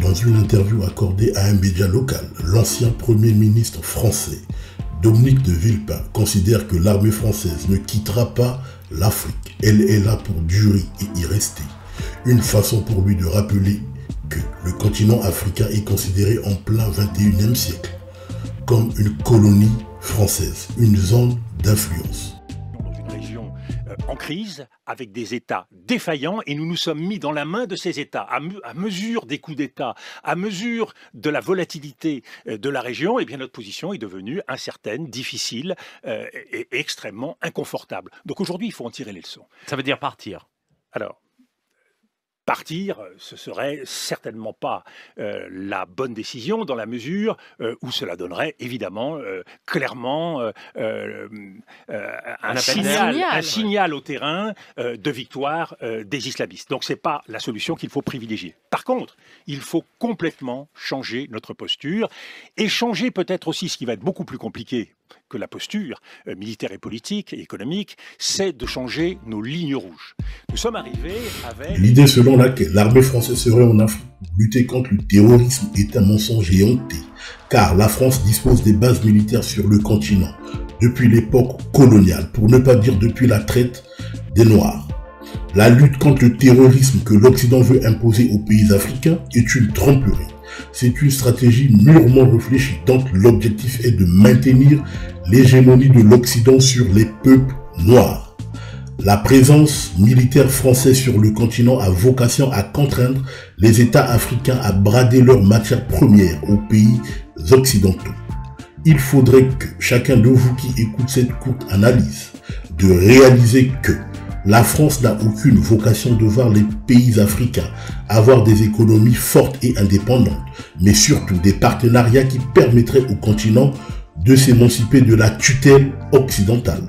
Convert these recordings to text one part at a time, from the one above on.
Dans une interview accordée à un média local, l'ancien Premier ministre français, Dominique de Villepin, considère que l'armée française ne quittera pas l'Afrique. Elle est là pour durer et y rester. Une façon pour lui de rappeler que le continent africain est considéré en plein 21e siècle comme une colonie française, une zone d'influence en crise, avec des États défaillants, et nous nous sommes mis dans la main de ces États. À, mesure des coups d'État, à mesure de la volatilité euh, de la région, et eh bien notre position est devenue incertaine, difficile euh, et extrêmement inconfortable. Donc aujourd'hui, il faut en tirer les leçons. Ça veut dire partir? Alors, partir, ce serait certainement pas euh, la bonne décision dans la mesure euh, où cela donnerait évidemment euh, clairement un, signal, un, signal, au terrain de victoire des islamistes. Donc c'est pas la solution qu'il faut privilégier. Par contre, il faut complètement changer notre posture et changer peut-être aussi ce qui va être beaucoup plus compliqué que la posture euh, militaire et politique et économique, c'est de changer nos lignes rouges. Nous sommes arrivés avec... L'idée selon laquelle l'armée française serait en Afrique pour lutter contre le terrorisme est un mensonge et car la France dispose des bases militaires sur le continent depuis l'époque coloniale, pour ne pas dire depuis la traite des Noirs. La lutte contre le terrorisme que l'Occident veut imposer aux pays africains est une tromperie. C'est une stratégie mûrement réfléchie dont l'objectif est de maintenir l'hégémonie de l'Occident sur les peuples noirs. La présence militaire française sur le continent a vocation à contraindre les États africains à brader leurs matières premières aux pays occidentaux. Il faudrait que chacun de vous qui écoute cette courte analyse de réaliser que la France n'a aucune vocation de voir les pays africains avoir des économies fortes et indépendantes, mais surtout des partenariats qui permettraient au continent de s'émanciper de la tutelle occidentale.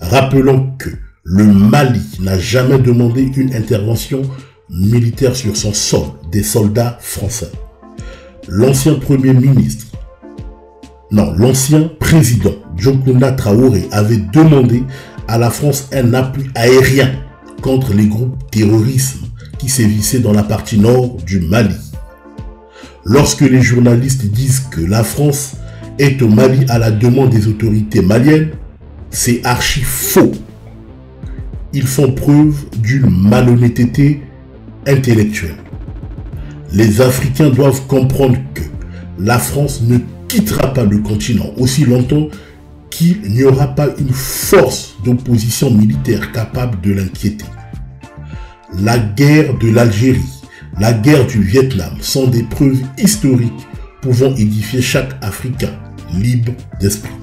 Rappelons que le Mali n'a jamais demandé une intervention militaire sur son sol des soldats français. L'ancien Premier ministre, non, l'ancien président Jokunda Traoré avait demandé à la France un appui aérien contre les groupes terroristes qui sévissaient dans la partie nord du Mali. Lorsque les journalistes disent que la France est au Mali à la demande des autorités maliennes, c'est archi faux. Ils font preuve d'une malhonnêteté intellectuelle. Les Africains doivent comprendre que la France ne quittera pas le continent aussi longtemps qu'il n'y aura pas une force d'opposition militaire capable de l'inquiéter. La guerre de l'Algérie, la guerre du Vietnam sont des preuves historiques pouvant édifier chaque Africain libre d'esprit.